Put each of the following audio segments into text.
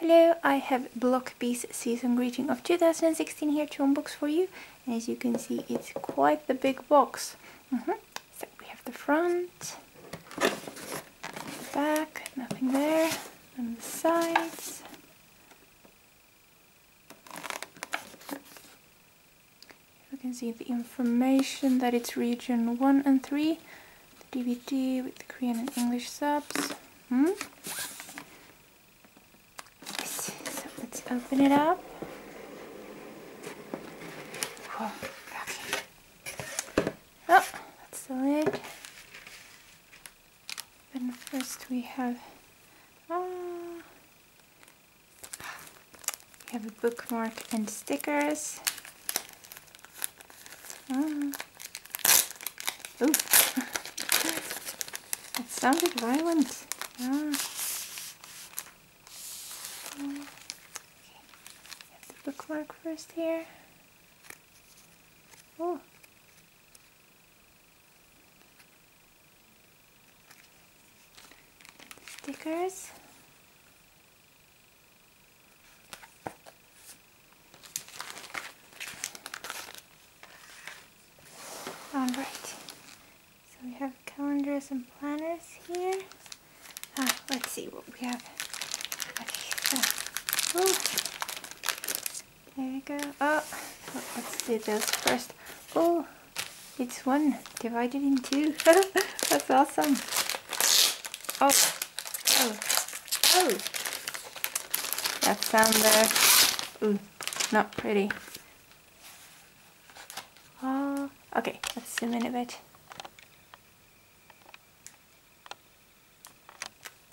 Hello, I have Block B's season greeting of 2016 here to unbox for you. And as you can see, it's quite the big box. Mm -hmm. So we have the front, back, nothing there, and the sides. You can see the information that it's region 1 and 3, the DVD with the Korean and English subs. Hmm? Open it up. Whoa, okay. Oh, that's the lid. Then first we have, uh, we have a bookmark and stickers. Uh, ooh, that sounded violent. Ah. Bookmark first here. Oh. Stickers. Alright. So we have calendars and planners here. Ah, let's see what we have. Okay, so. Oh. There we go. Oh, let's do those first. Oh, it's one divided in two. That's awesome. Oh, oh, oh. That sound there. Ooh, not pretty. Oh, okay, let's zoom in a bit.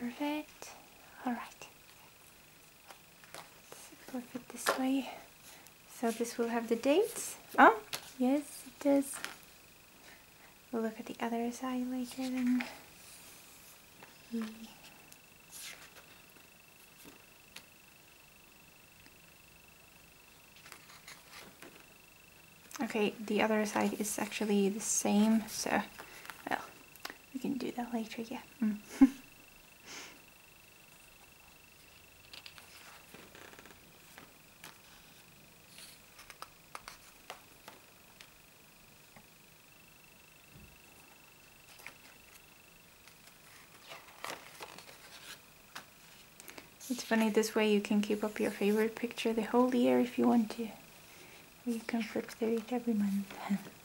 Perfect. Alright. Let's flip it this way. So this will have the dates. Oh, yes, it does. We'll look at the other side later then. Okay, the other side is actually the same, so, well, we can do that later, yeah. Mm. funny, this way you can keep up your favorite picture the whole year if you want to. you can flip through it every month.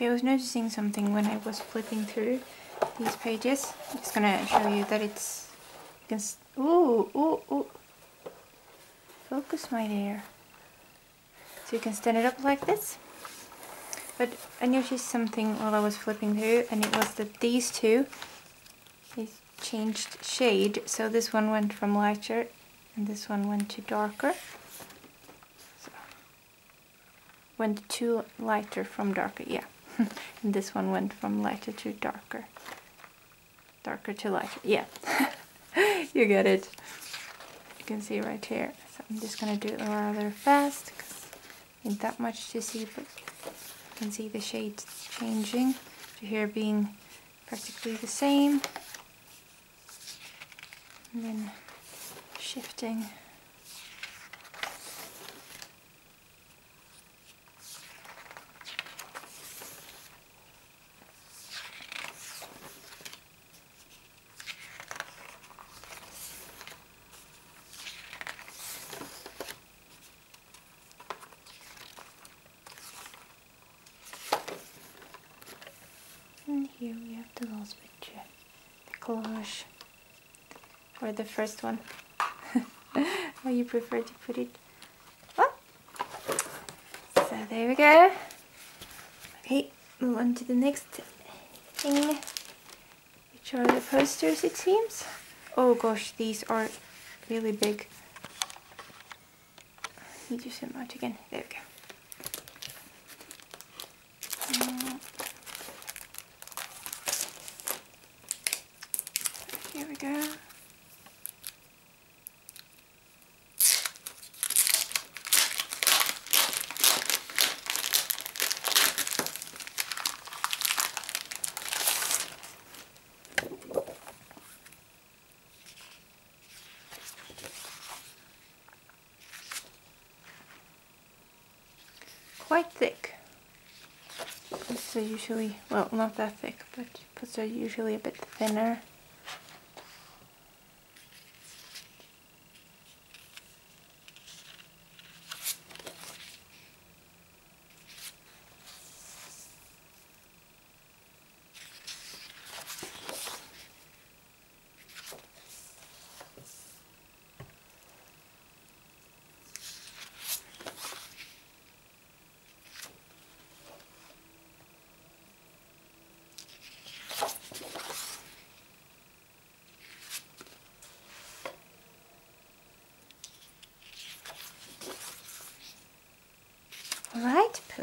Okay, I was noticing something when I was flipping through these pages. I'm just gonna show you that it's... You can, ooh, ooh, ooh. Focus, my dear. So you can stand it up like this. But I noticed something while I was flipping through, and it was that these two they changed shade. So this one went from lighter, and this one went to darker. So went to lighter from darker, yeah. and this one went from lighter to darker. Darker to lighter, yeah. you get it. You can see right here. So I'm just gonna do it rather fast because ain't that much to see, but you can see the shades changing. To here being practically the same. And then shifting And here we have the last picture, the collage, or the first one. How you prefer to put it? Oh. So there we go. Okay, move on to the next thing, which are the posters it seems. Oh gosh, these are really big. Need to zoom out again. There we go. Mm. Here we go. Quite thick. Puts are usually, well, not that thick, but puts are usually a bit thinner.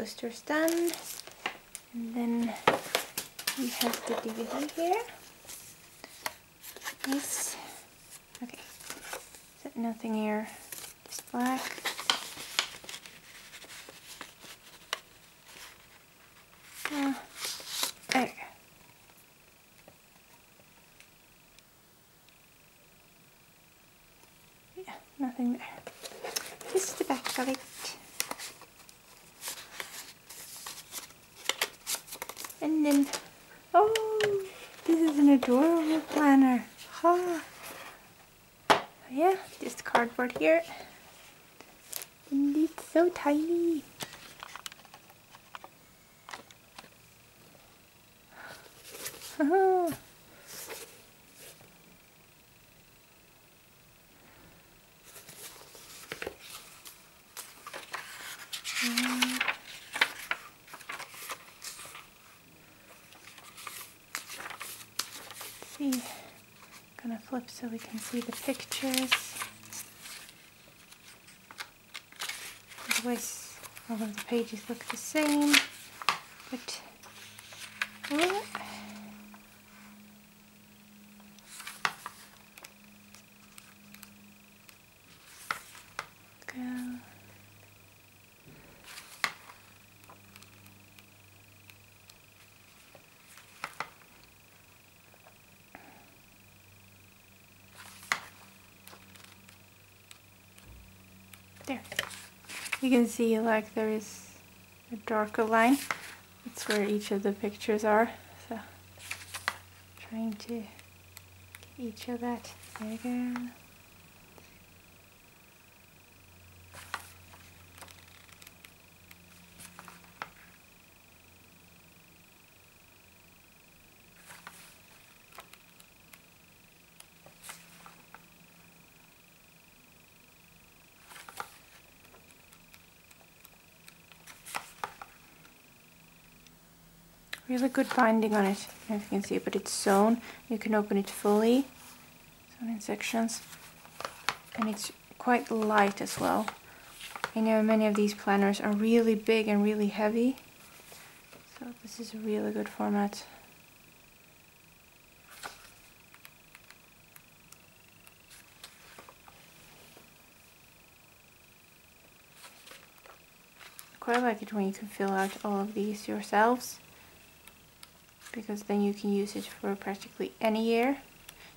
Poster's done. And then we have the DVD here. Nice. Okay, so nothing here, just black. Uh, there we go. Yeah, nothing there. This is the back of it. And then, oh, this is an adorable planner. Ha. Yeah, just cardboard here. And it's so tiny. Oh. Mm. see. gonna flip so we can see the pictures. Otherwise, all of the pages look the same. But oh, You can see like there is a darker line. That's where each of the pictures are. So trying to get each of that. There you go. Really good binding on it, I if you can see, but it's sewn. You can open it fully, sewn in sections, and it's quite light as well. I know many of these planners are really big and really heavy, so this is a really good format. quite like it when you can fill out all of these yourselves. Because then you can use it for practically any year.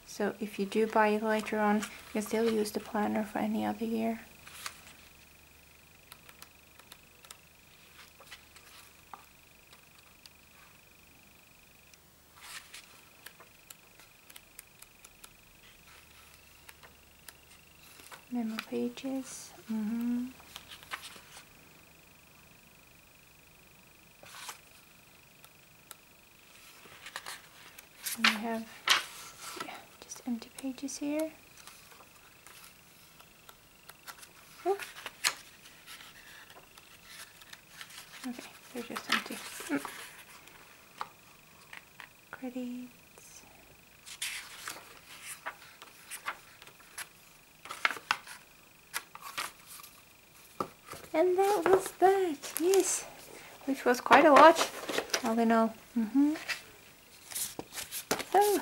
So if you do buy it later on, you can still use the planner for any other year. Memo pages. Mm -hmm. And we have yeah, just empty pages here. Oh. Okay, they're just empty. Credits. And that was that, yes. Which was quite a lot, all in all. Mm -hmm. So,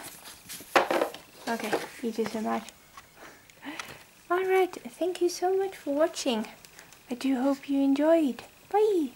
okay, you do so much. Alright, thank you so much for watching. I do hope you enjoyed. Bye!